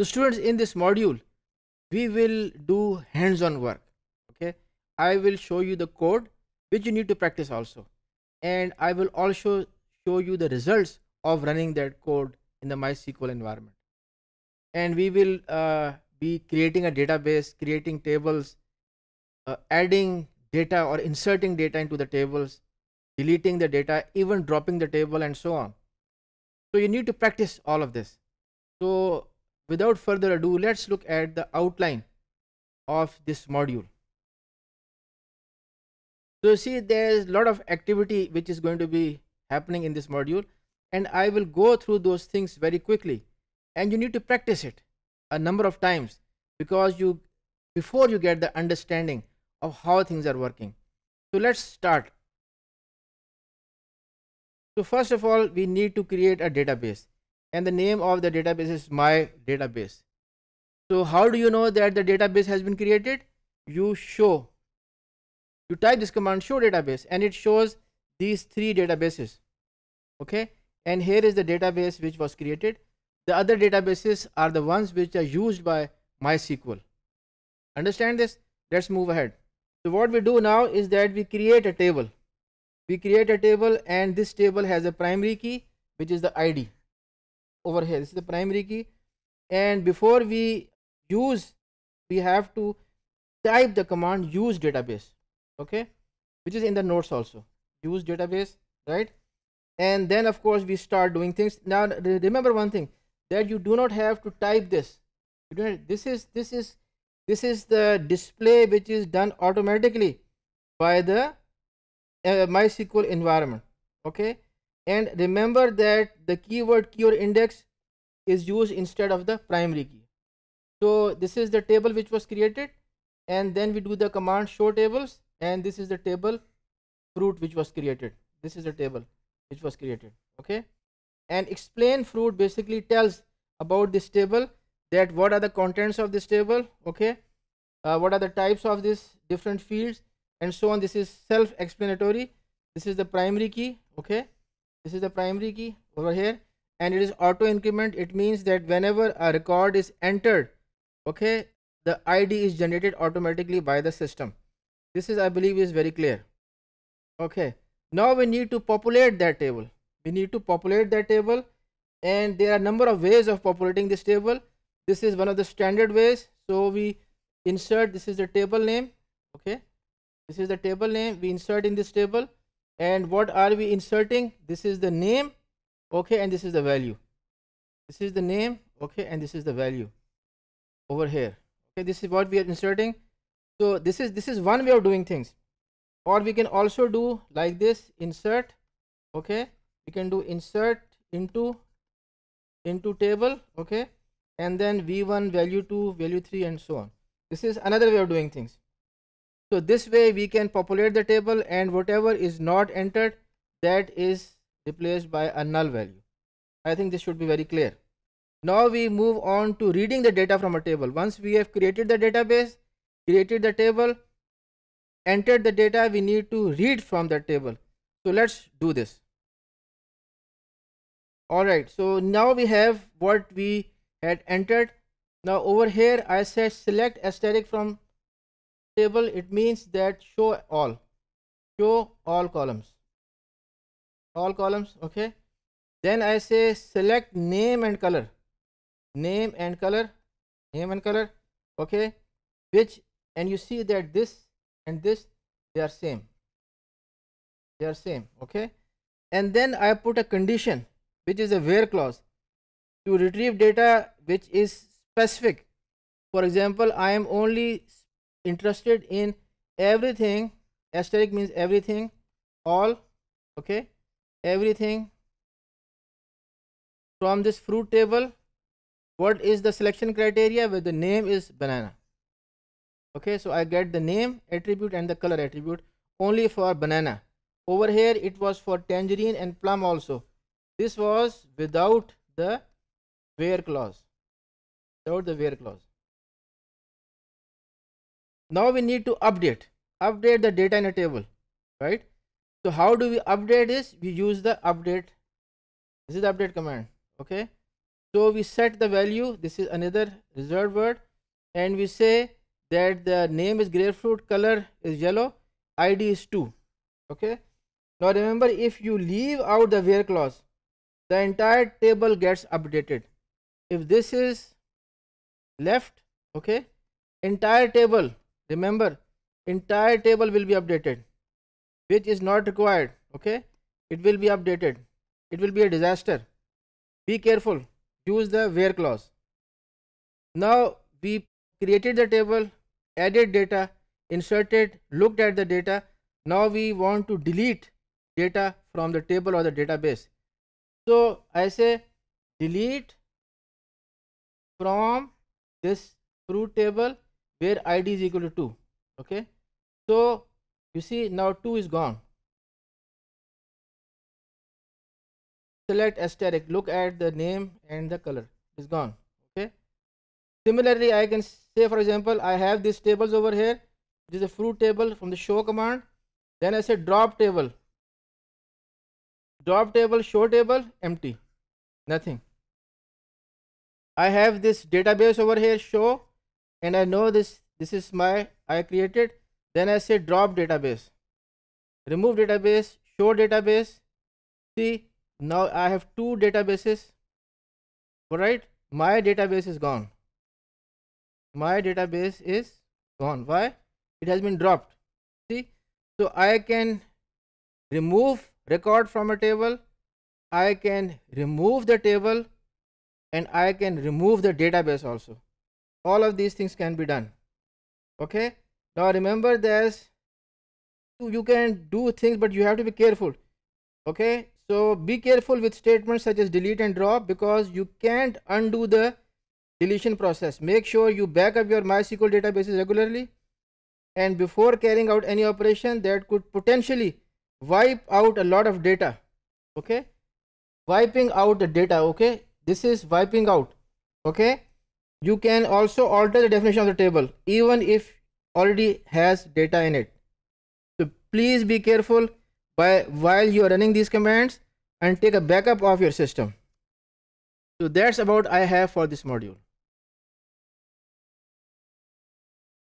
So students in this module, we will do hands-on work. Okay. I will show you the code which you need to practice also. And I will also show you the results of running that code in the MySQL environment. And we will uh, be creating a database, creating tables, uh, adding data or inserting data into the tables, deleting the data, even dropping the table and so on. So you need to practice all of this. So without further ado, let's look at the outline of this module. So you see there's a lot of activity which is going to be happening in this module and I will go through those things very quickly and you need to practice it a number of times because you before you get the understanding of how things are working. So let's start. So first of all, we need to create a database and the name of the database is my database. So how do you know that the database has been created? You show, you type this command show database and it shows these three databases. Okay. And here is the database which was created. The other databases are the ones which are used by MySQL. Understand this? Let's move ahead. So what we do now is that we create a table. We create a table and this table has a primary key which is the ID over here. This is the primary key. And before we use we have to type the command use database okay? Which is in the notes also. Use database right? And then of course we start doing things. Now remember one thing that you do not have to type this. This is this is this is the display which is done automatically by the uh, MySQL environment okay and remember that the keyword key or index is used instead of the primary key. So this is the table which was created and then we do the command show tables and this is the table fruit which was created. This is the table which was created okay? And explain fruit basically tells about this table that what are the contents of this table okay? Uh, what are the types of this different fields and so on. This is self-explanatory. This is the primary key okay this is the primary key over here. And it is auto increment. It means that whenever a record is entered okay the id is generated automatically by the system. This is i believe is very clear. Okay. Now we need to populate that table. We need to populate that table. And there are a number of ways of populating this table. This is one of the standard ways. So we insert this is the table name. Okay. This is the table name. We insert in this table and what are we inserting? This is the name okay and this is the value. This is the name okay and this is the value over here. Okay this is what we are inserting. So this is this is one way of doing things. Or we can also do like this insert okay. We can do insert into into table okay. And then v1 value 2 value 3 and so on. This is another way of doing things so this way we can populate the table and whatever is not entered that is replaced by a null value. I think this should be very clear. Now we move on to reading the data from a table. Once we have created the database created the table entered the data we need to read from that table. So let's do this. All right. So now we have what we had entered. Now over here i said select asterisk from table it means that show all. Show all columns. All columns okay? Then i say select name and color. Name and color. Name and color okay? Which and you see that this and this they are same. They are same okay? And then i put a condition which is a where clause to retrieve data which is specific. For example i am only interested in everything. Asterisk means everything all okay? Everything from this fruit table. What is the selection criteria? Where the name is banana. Okay so i get the name attribute and the color attribute only for banana. Over here it was for tangerine and plum also. This was without the where clause. Without the where clause now we need to update. Update the data in a table right? So how do we update this? We use the update. This is the update command okay? So we set the value. This is another reserved word. And we say that the name is grapefruit color is yellow id is 2 okay? Now remember if you leave out the where clause the entire table gets updated. If this is left okay? Entire table remember entire table will be updated which is not required okay? It will be updated. It will be a disaster. Be careful. Use the where clause. Now we created the table added data inserted looked at the data. Now we want to delete data from the table or the database. So i say delete from this fruit table where id is equal to 2 okay? So you see now 2 is gone. Select asterisk look at the name and the color is gone okay? Similarly i can say for example i have these tables over here this is a fruit table from the show command. Then i say drop table. Drop table show table empty nothing. I have this database over here show and i know this this is my i created then i say drop database. Remove database show database. See now I have two databases. Right my database is gone. My database is gone. Why? It has been dropped. See so I can remove record from a table I can remove the table and I can remove the database also all of these things can be done okay now remember there's you can do things but you have to be careful okay so be careful with statements such as delete and drop because you can't undo the deletion process. Make sure you back up your MySQL databases regularly and before carrying out any operation that could potentially wipe out a lot of data. Okay. Wiping out the data. Okay. This is wiping out. Okay. You can also alter the definition of the table even if already has data in it. So please be careful by while you are running these commands and take a backup of your system. So that's about I have for this module.